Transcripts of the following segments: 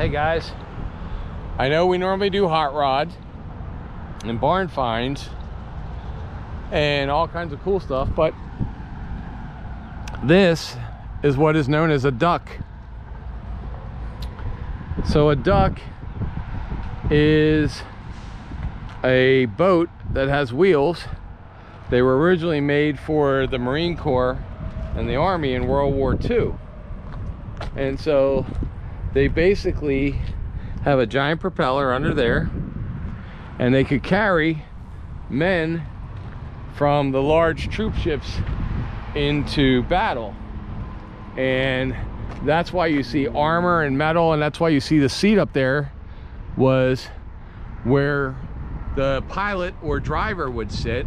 Hey guys, I know we normally do hot rods and barn finds and all kinds of cool stuff, but this is what is known as a duck. So a duck is a boat that has wheels. They were originally made for the Marine Corps and the Army in World War II. And so they basically have a giant propeller under there and they could carry men from the large troop ships into battle. And that's why you see armor and metal and that's why you see the seat up there was where the pilot or driver would sit.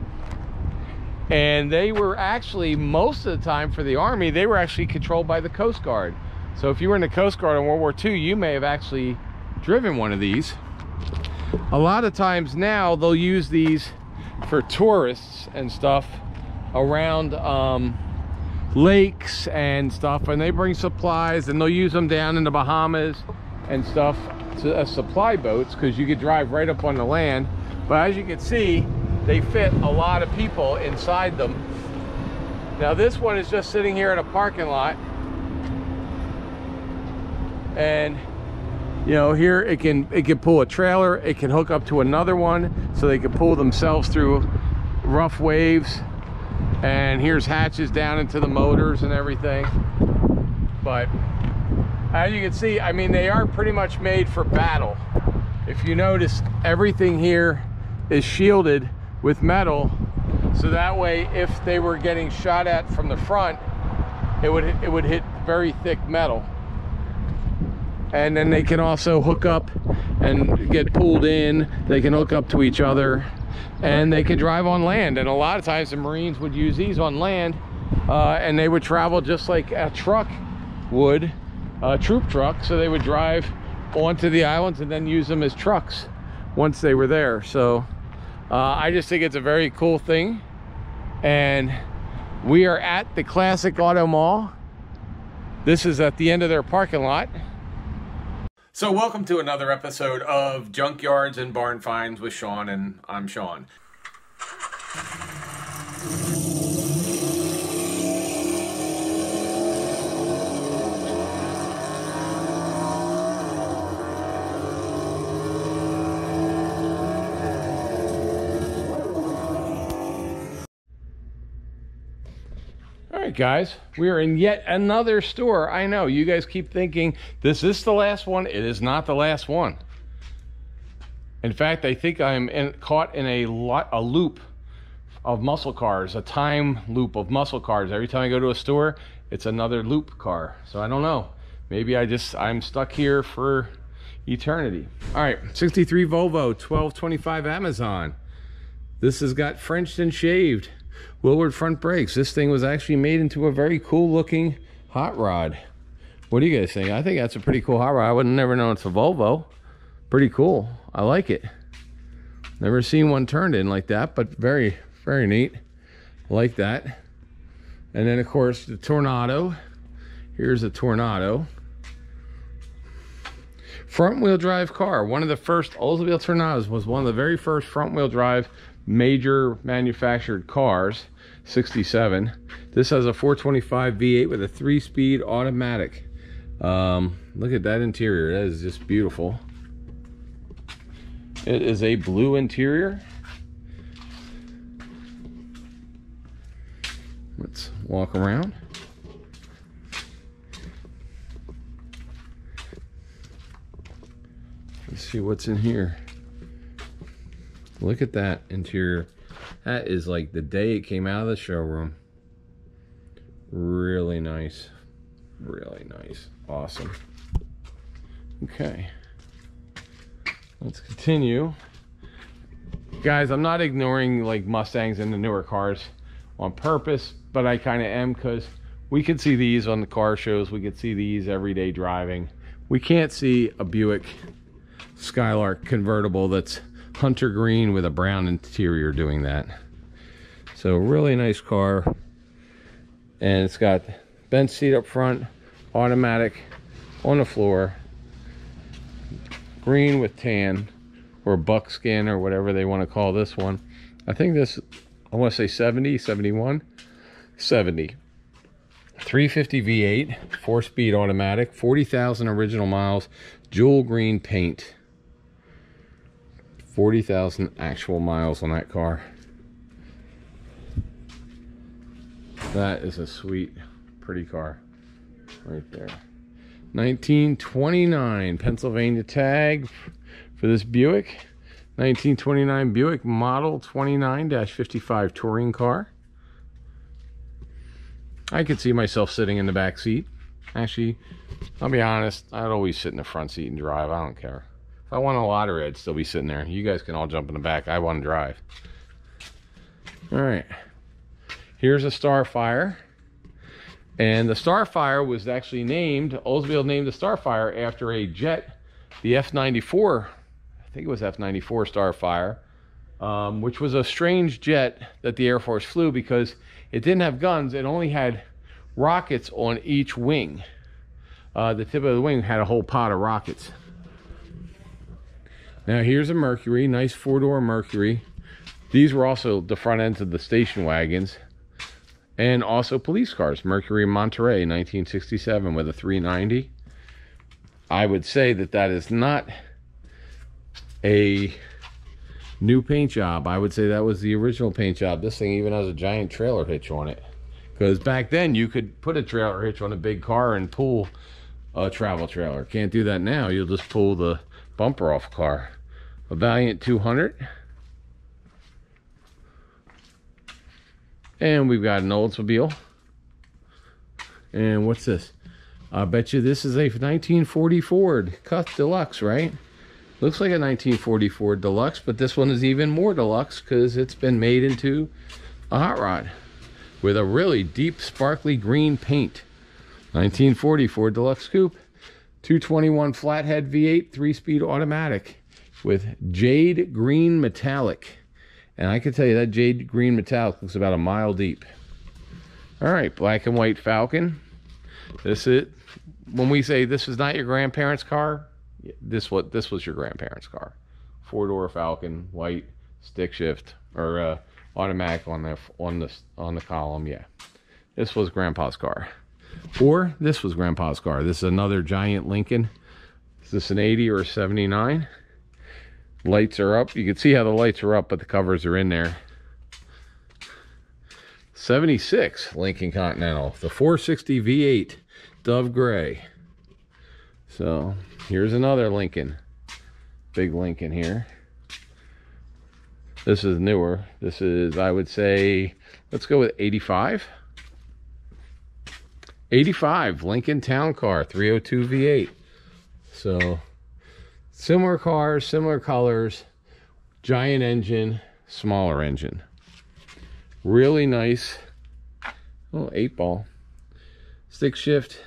And they were actually most of the time for the army they were actually controlled by the coast guard so if you were in the coast guard in world war ii you may have actually driven one of these. A lot of times now they'll use these for tourists and stuff around um, lakes and stuff and they bring supplies and they'll use them down in the Bahamas and stuff to uh, supply boats because you could drive right up on the land. But as you can see they fit a lot of people inside them. Now this one is just sitting here in a parking lot and you know here it can it can pull a trailer it can hook up to another one so they can pull themselves through rough waves. And here's hatches down into the motors and everything. But as you can see i mean they are pretty much made for battle. If you notice everything here is shielded with metal so that way if they were getting shot at from the front it would it would hit very thick metal and then they can also hook up and get pulled in. They can hook up to each other. And they can drive on land. And a lot of times the marines would use these on land uh, and they would travel just like a truck would a troop truck. So they would drive onto the islands and then use them as trucks once they were there. So uh, i just think it's a very cool thing. And we are at the classic auto mall. This is at the end of their parking lot so welcome to another episode of Junkyards and Barn Finds with Sean, and I'm Sean. Right, guys, we are in yet another store. I know you guys keep thinking this is the last one. It is not the last one. In fact, I think I'm in, caught in a, lot, a loop of muscle cars, a time loop of muscle cars. Every time I go to a store, it's another loop car. So I don't know. Maybe I just, I'm stuck here for eternity. All right, 63 Volvo, 122S Amazon. This has got Frenched and shaved. Wilwood front brakes. This thing was actually made into a very cool looking hot rod. What do you guys think? I think that's a pretty cool hot rod. I would have never know it's a Volvo. Pretty cool. I like it. Never seen one turned in like that, but very, very neat. Like that. And then of course the Tornado. Here's a Tornado. Front wheel drive car. One of the first Oldsmobile Tornados was one of the very first front wheel drive major manufactured cars 67 this has a 425 v8 with a three-speed automatic. Um, look at that interior. That is just beautiful. It is a blue interior. Let's walk around. Let's see what's in here Look at that interior. That is like the day it came out of the showroom. Really nice. Really nice. Awesome. Okay. Let's continue. Guys, I'm not ignoring like Mustangs and the newer cars on purpose, but I kind of am because we could see these on the car shows. We could see these everyday driving. We can't see a Buick Skylark convertible that's hunter green with a brown interior doing that. So really nice car. And it's got bench seat up front, automatic on the floor. green with tan or buckskin or whatever they want to call this one. I think this, I want to say 70, 71, 70. 350 V8, four speed automatic, 40,000 original miles, jewel green paint. 40,000 actual miles on that car. That is a sweet, pretty car right there. 1929 Pennsylvania tag for this Buick. 1929 Buick Model 29-55 touring car. I could see myself sitting in the back seat. Actually, I'll be honest, I'd always sit in the front seat and drive. I don't care. If I won a lottery, I'd still be sitting there. You guys can all jump in the back. I want to drive. All right. Here's a Starfire. And the Starfire was actually named, Oldsmobile named the Starfire after a jet, the F-94, I think it was F-94 Starfire, um, which was a strange jet that the Air Force flew because it didn't have guns. It only had rockets on each wing. Uh, the tip of the wing had a whole pot of rockets. Now here's a Mercury, nice four-door Mercury. These were also the front ends of the station wagons and also police cars. Mercury Monterey, 1967, with a 390. I would say that that is not a new paint job. I would say that was the original paint job. This thing even has a giant trailer hitch on it. Because back then you could put a trailer hitch on a big car and pull a travel trailer. Can't do that now. You'll just pull the bumper off car. A Valiant 200. And we've got an Oldsmobile. And what's this? I bet you this is a 1940 Ford Cuff Deluxe, right? Looks like a 1940 Ford Deluxe, but this one is even more deluxe because it's been made into a hot rod with a really deep sparkly green paint. 1940 Ford Deluxe Coupe, 221 flathead V8 three-speed automatic with jade green metallic. And I can tell you that jade green metallic looks about a mile deep. All right, black and white Falcon. This is when we say this is not your grandparents' car. This what this was your grandparents' car. Four door Falcon, white, stick shift or uh, automatic on the on the on the column. Yeah, this was Grandpa's car, or this was Grandpa's car. This is another giant Lincoln. Is this an 80 or a 79? Lights are up. You can see how the lights are up, but the covers are in there. 76 Lincoln Continental. The 460 V8 Dove Gray. So here's another Lincoln. Big Lincoln here. This is newer. This is, I would say, let's go with 85. 85 Lincoln Town Car 302 V8. So Similar cars, similar colors, giant engine, smaller engine. Really nice. little eight ball. Stick shift,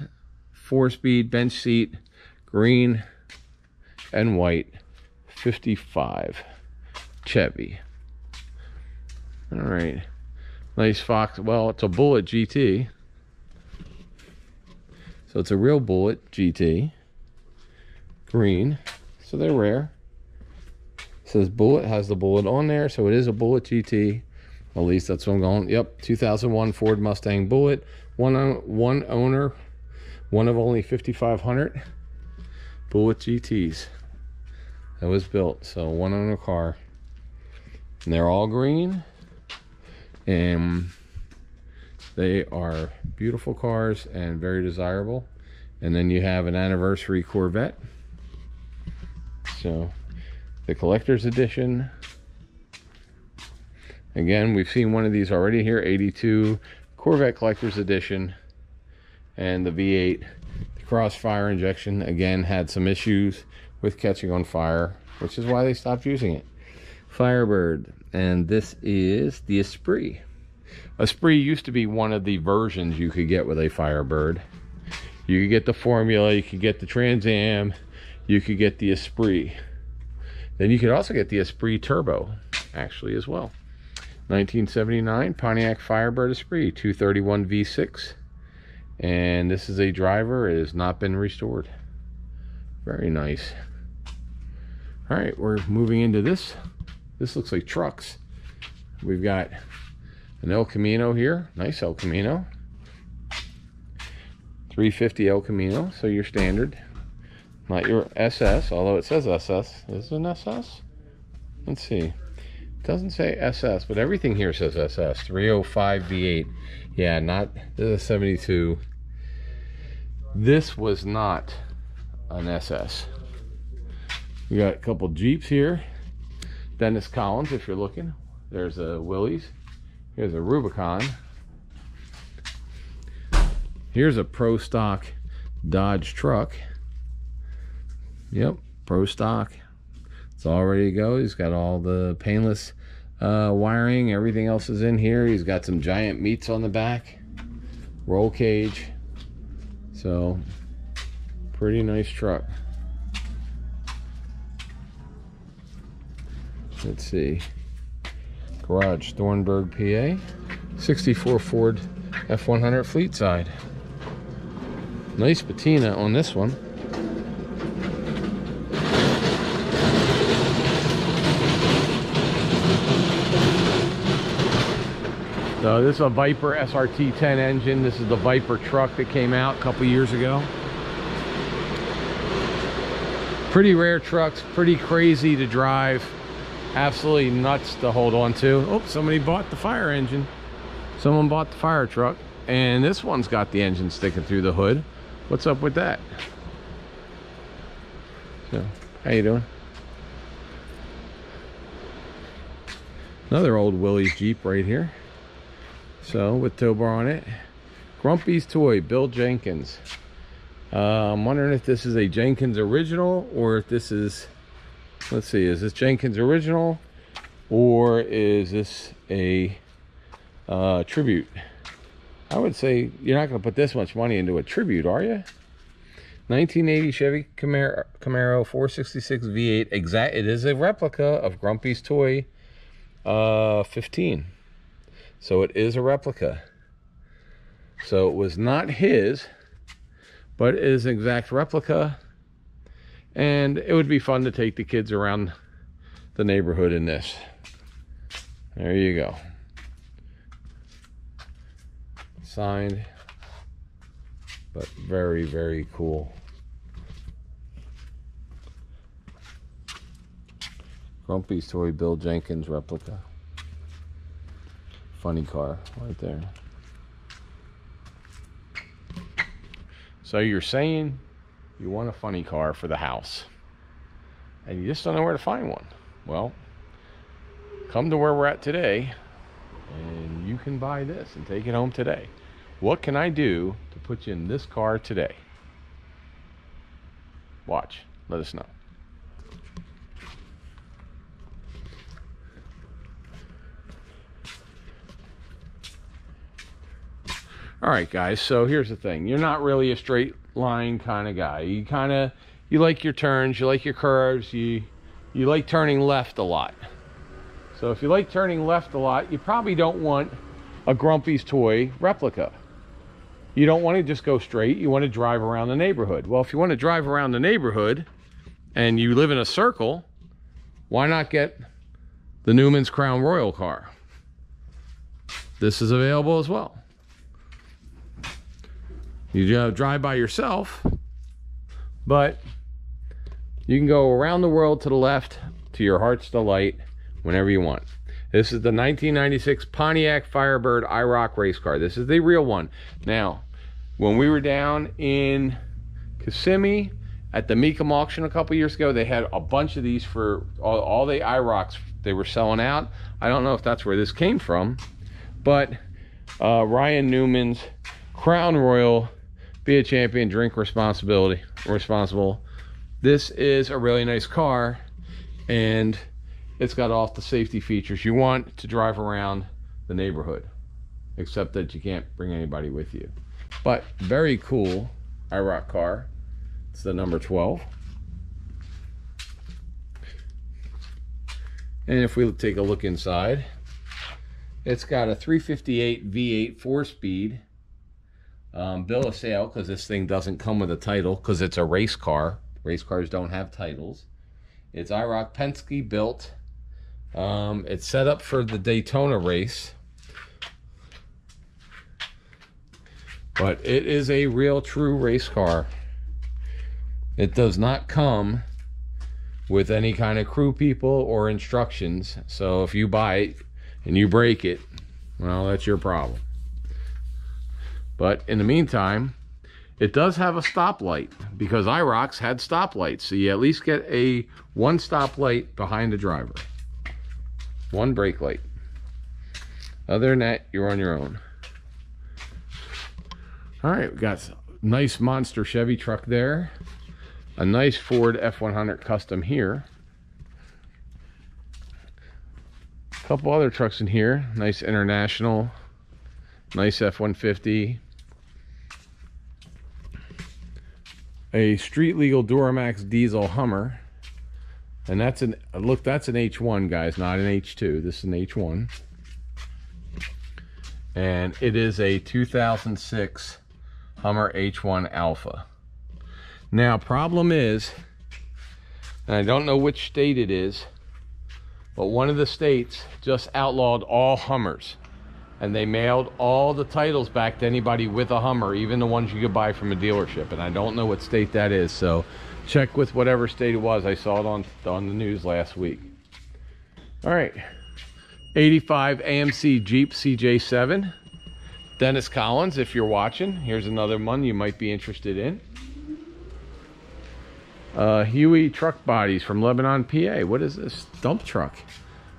four speed, bench seat, green and white. 55 Chevy. All right. Nice Fox. Well, it's a Bullitt GT. So it's a real Bullitt GT. Green. So they're rare. It says Bullitt has the Bullet on there, so it is a Bullitt GT. At least that's what I'm going. Yep, 2001 Ford Mustang Bullitt, One, one owner, one of only 5,500 Bullitt GTs that was built. So one owner car. And they're all green. And they are beautiful cars and very desirable. And then you have an anniversary Corvette. So the collector's edition. Again, we've seen one of these already here, 82 Corvette collector's edition. And the V8 the crossfire injection again had some issues with catching on fire, which is why they stopped using it. Firebird, and this is the Esprit. Esprit used to be one of the versions you could get with a Firebird. You could get the Formula, you could get the Trans Am, you could get the Esprit. Then you could also get the Esprit Turbo, actually, as well. 1979 Pontiac Firebird Esprit 231 V6. And this is a driver. It has not been restored. Very nice. All right, we're moving into this. This looks like trucks. We've got an El Camino here. Nice El Camino. 350 El Camino, so your standard. Not your SS, although it says SS. Is it an SS? Let's see. It doesn't say SS, but everything here says SS. 305 V8. Yeah, not this is 72. This was not an SS. We got a couple Jeeps here. Dennis Collins, if you're looking. There's a Willys. Here's a Rubicon. Here's a pro stock Dodge truck. Yep, pro stock. It's all ready to go. He's got all the painless uh, wiring. Everything else is in here. He's got some giant meats on the back. Roll cage. So, pretty nice truck. Let's see. Garage, Thornburg, PA. 64 Ford F100 Fleet side. Nice patina on this one. So this is a Viper SRT 10 engine. This is the Viper truck that came out a couple years ago. Pretty rare trucks, pretty crazy to drive absolutely nuts to hold on to. Oh, somebody bought the fire engine. Someone bought the fire truck. And this one's got the engine sticking through the hood. What's up with that? So, how you doing? Another old Willys Jeep right here. So, with tow bar on it. Grumpy's Toy, Bill Jenkins. Uh, I'm wondering if this is a Jenkins original or if this is let's see is this jenkins original or is this a uh, tribute? I would say you're not going to put this much money into a tribute are you? 1980 chevy camaro, camaro 466 v8 exact it is a replica of grumpy's toy uh 15 so it is a replica. So it was not his but it is an exact replica and it would be fun to take the kids around the neighborhood in this. There you go. Signed, but very, very cool. Grumpy's Toy Bill Jenkins replica. Funny car right there. So you're saying you want a funny car for the house and you just don't know where to find one. Well, come to where we're at today and you can buy this and take it home today. What can I do to put you in this car today? Watch. Let us know. All right, guys. So here's the thing. You're not really a straight line kind of guy. You kind of you like your turns, you like your curves, you you like turning left a lot. So if you like turning left a lot, you probably don't want a Grumpy's Toy replica. You don't want to just go straight, you want to drive around the neighborhood. Well, if you want to drive around the neighborhood and you live in a circle, why not get the Newman's Crown Royal car? This is available as well. You drive by yourself, but you can go around the world to the left to your heart's delight whenever you want. This is the 1996 Pontiac Firebird IROC race car. This is the real one. Now, when we were down in Kissimmee at the Mecum auction a couple years ago, they had a bunch of these for all, all the IROCs they were selling out. I don't know if that's where this came from, but uh, Ryan Newman's Crown Royal be a champion, drink responsibility, responsible. This is a really nice car and it's got all the safety features you want to drive around the neighborhood, except that you can't bring anybody with you. But very cool IROC car. It's the number 12. And if we take a look inside, it's got a 358 V8 four-speed um, bill of sale because this thing doesn't come with a title because it's a race car. Race cars don't have titles. It's IROC Penske built. Um, it's set up for the Daytona race. But it is a real true race car. It does not come with any kind of crew people or instructions. So if you buy it and you break it, well, that's your problem. But in the meantime, it does have a stoplight because IROCs had stoplights. So you at least get a one stoplight behind the driver. One brake light. Other than that, you're on your own. All right, we got nice monster Chevy truck there. A nice Ford F100 Custom here. A couple other trucks in here. Nice International. Nice F-150. A street legal Duramax diesel Hummer. And that's an, look, that's an H1, guys, not an H2. This is an H1. And it is a 2006 Hummer H1 Alpha. Now, problem is, and I don't know which state it is, but one of the states just outlawed all Hummers. And they mailed all the titles back to anybody with a Hummer, even the ones you could buy from a dealership. And I don't know what state that is, so check with whatever state it was. I saw it on, on the news last week. All right, 85 AMC Jeep CJ7. Dennis Collins, if you're watching, here's another one you might be interested in. Uh, Huey Truck Bodies from Lebanon, PA. What is this? Dump truck.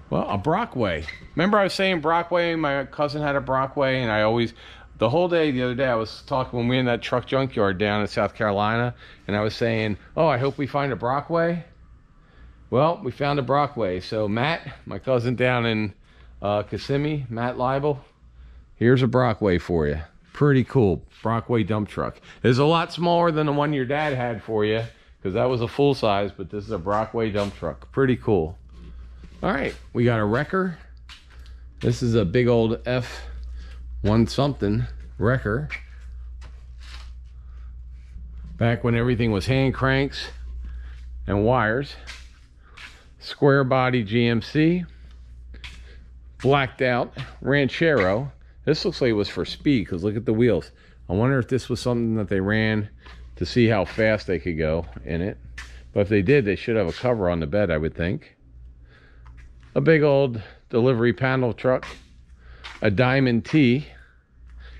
Well, a Brockway. Remember I was saying Brockway? My cousin had a Brockway, and I always, the whole day the other day, I was talking when we were in that truck junkyard down in South Carolina, and I was saying, oh, I hope we find a Brockway. Well, we found a Brockway. So Matt, my cousin down in uh, Kissimmee, Matt Leibel, here's a Brockway for you. Pretty cool. Brockway dump truck. It's a lot smaller than the one your dad had for you because that was a full size, but this is a Brockway dump truck. Pretty cool. All right, we got a wrecker. This is a big old F1 something wrecker. Back when everything was hand cranks and wires. Square body GMC. Blacked out Ranchero. This looks like it was for speed because look at the wheels. I wonder if this was something that they ran to see how fast they could go in it. But if they did, they should have a cover on the bed, I would think. A big old delivery panel truck. A Diamond T.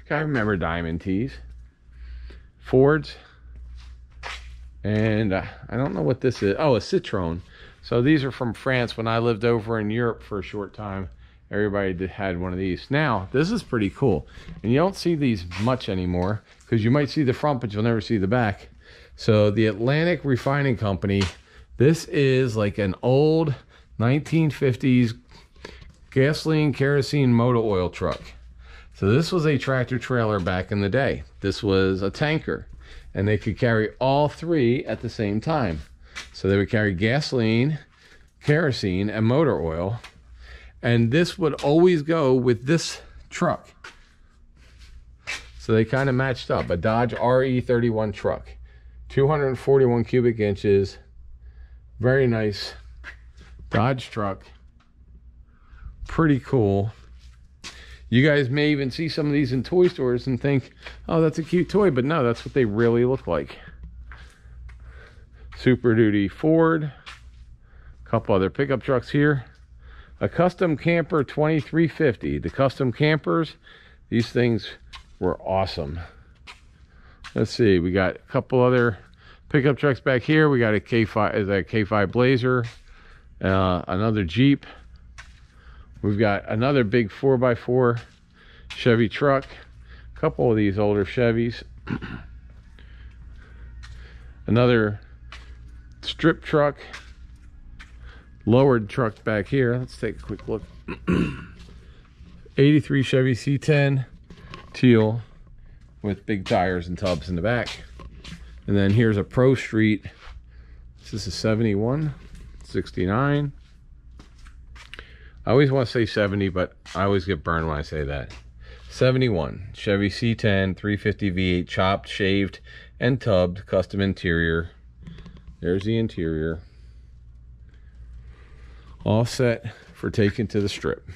I remember Diamond T's. Fords. And uh, I don't know what this is. Oh, a Citroen. So these are from France when I lived over in Europe for a short time everybody had one of these. Now, this is pretty cool. And you don't see these much anymore because you might see the front, but you'll never see the back. So the Atlantic Refining Company, this is like an old 1950s gasoline kerosene motor oil truck. So this was a tractor trailer back in the day. This was a tanker and they could carry all three at the same time. So they would carry gasoline, kerosene, and motor oil and this would always go with this truck. So they kind of matched up. A Dodge RE31 truck. 241 cubic inches. Very nice Dodge truck. Pretty cool. You guys may even see some of these in toy stores and think, oh, that's a cute toy. But no, that's what they really look like. Super Duty Ford. A couple other pickup trucks here a custom camper 2350 the custom campers these things were awesome let's see we got a couple other pickup trucks back here we got a k5 is that a k5 blazer uh, another jeep we've got another big 4x4 chevy truck a couple of these older chevys another strip truck lowered truck back here. Let's take a quick look. 83 Chevy C10 teal with big tires and tubs in the back. And then here's a Pro Street. This is a 71, 69. I always want to say 70, but I always get burned when I say that. 71 Chevy C10 350 V8 chopped, shaved, and tubbed, custom interior. There's the interior. all set for taking to the strip.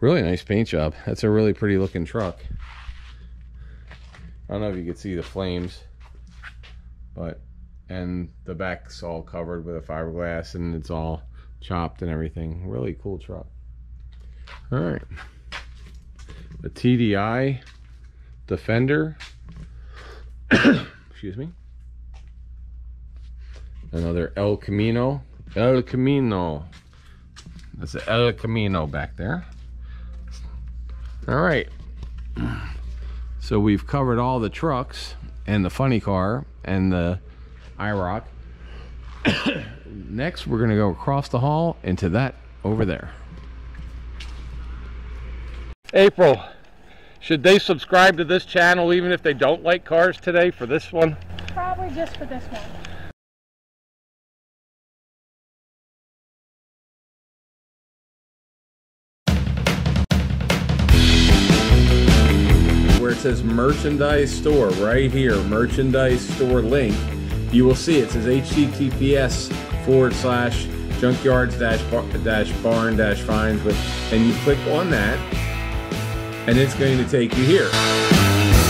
Really nice paint job. That's a really pretty looking truck. I don't know if you can see the flames, but and the back's all covered with a fiberglass and it's all chopped and everything. Really cool truck. All right. The TDI Defender. Excuse me. Another El Camino. El Camino. That's the El Camino back there. All right. So we've covered all the trucks and the funny car and the IROC. Next, we're going to go across the hall into that over there. April, should they subscribe to this channel even if they don't like cars today for this one? Probably just for this one. Where it says merchandise store right here, merchandise store link, you will see it says https forward slash junkyards dash dash barn dash finds with, and you click on that and it's going to take you here.